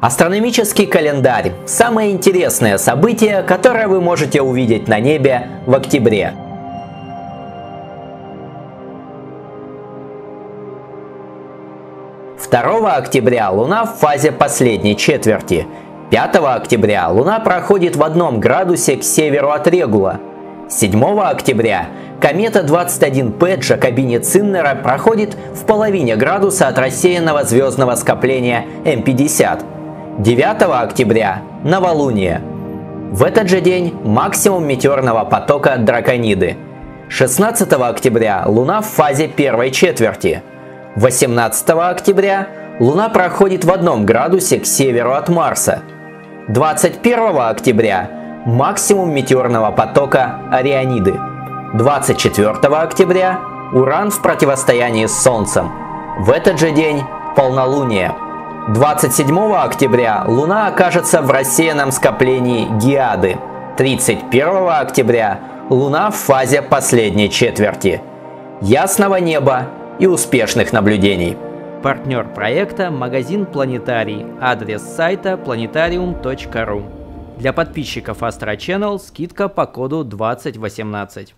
Астрономический календарь – самое интересное событие, которое вы можете увидеть на небе в октябре. Второго октября Луна в фазе последней четверти. 5 октября Луна проходит в одном градусе к северу от Регула. 7 октября комета 21P Джакобини Циннера проходит в половине градуса от рассеянного звездного скопления М50. 9 октября – новолуние. В этот же день максимум метеорного потока Дракониды. 16 октября Луна в фазе первой четверти. 18 октября Луна проходит в одном градусе к северу от Марса. 21 октября максимум метеорного потока Ориониды. 24 октября Уран в противостоянии с Солнцем. В этот же день полнолуние. 27 октября Луна окажется в рассеянном скоплении Геады. 31 октября Луна в фазе последней четверти. Ясного неба и успешных наблюдений. Партнер проекта – магазин «Планетарий». Адрес сайта planetarium.ru. Для подписчиков Astra Channel скидка по коду 2018.